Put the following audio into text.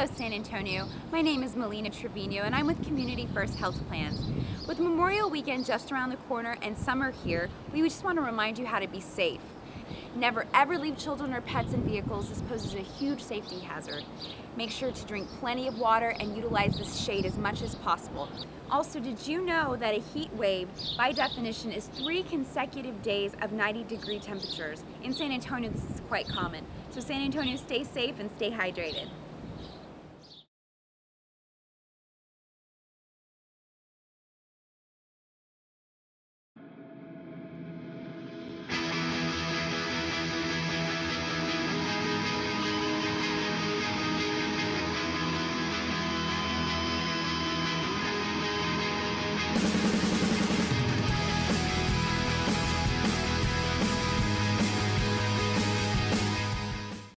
Hello San Antonio, my name is Melina Trevino and I'm with Community First Health Plans. With Memorial Weekend just around the corner and summer here, we just want to remind you how to be safe. Never ever leave children or pets in vehicles. This poses a huge safety hazard. Make sure to drink plenty of water and utilize this shade as much as possible. Also, did you know that a heat wave, by definition, is three consecutive days of 90 degree temperatures? In San Antonio, this is quite common. So San Antonio, stay safe and stay hydrated.